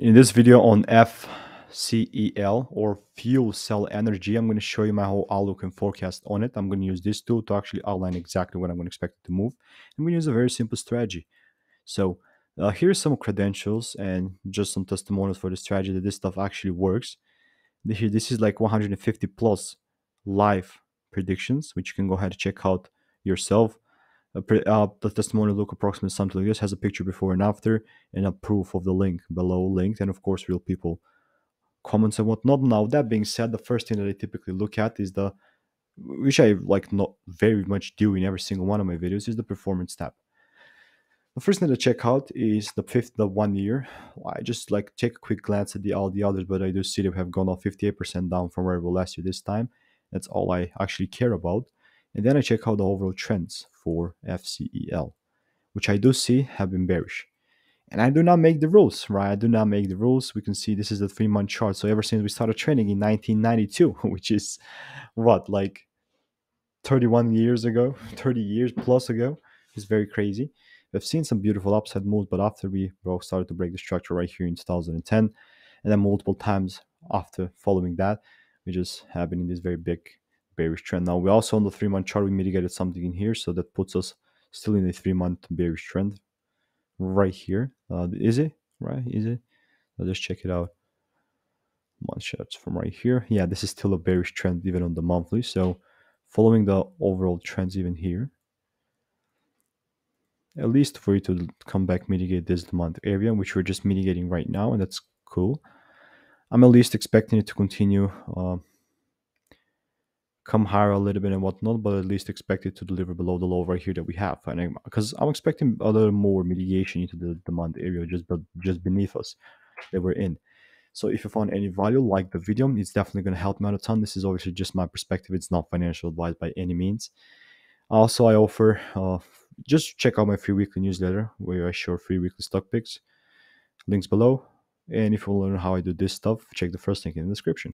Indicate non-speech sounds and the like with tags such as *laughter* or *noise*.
In this video on FCEL or FuelCell Energy, I'm going to show you my whole outlook and forecast on it. I'm going to use this tool to actually outline exactly what I'm going to expect it to move. I'm going to use a very simple strategy. So uh, here's some credentials and just some testimonials for the strategy that this stuff actually works. Here, this is like 150 plus live predictions, which you can go ahead and check out yourself uh, the testimonial look approximately something like this has a picture before and after and a proof of the link below linked and of course real people. Comments and whatnot. Now that being said the first thing that i typically look at is the which i like not very much do in every single one of my videos is the performance tab. The first thing to check out is the fifth the one year. I just like take a quick glance at the all the others but i do see they have gone off 58% down from where we were last year this time. That's all i actually care about. And then I check out the overall trends for FCEL, which I do see have been bearish. And I do not make the rules, right? I do not make the rules. We can see this is the three month chart. So ever since we started trading in 1992, *laughs* which is what, like 31 years ago, *laughs* 30 years plus ago, is very crazy. We've seen some beautiful upside moves, but after we broke started to break the structure right here in 2010, and then multiple times after following that, we just have been in this very big bearish trend. Now we also on the three month chart we mitigated something in here, so that puts us still in a three month bearish trend right here. Uh, is it right? Is it? Let's just check it out. Month charts from right here. Yeah, this is still a bearish trend even on the monthly. So following the overall trends even here, at least for you to come back mitigate this month area, which we're just mitigating right now, and that's cool. I'm at least expecting it to continue. Uh, come higher a little bit and whatnot, but at least expect it to deliver below the low right here that we have. And because I'm expecting a little more mitigation into the demand area just just beneath us that we're in. So if you found any value, like the video, it's definitely going to help me out a ton. This is obviously just my perspective. It's not financial advice by any means. Also, I offer uh, just check out my free weekly newsletter where I share free weekly stock picks. Links below. And if you want to learn how I do this stuff, check the first link in the description.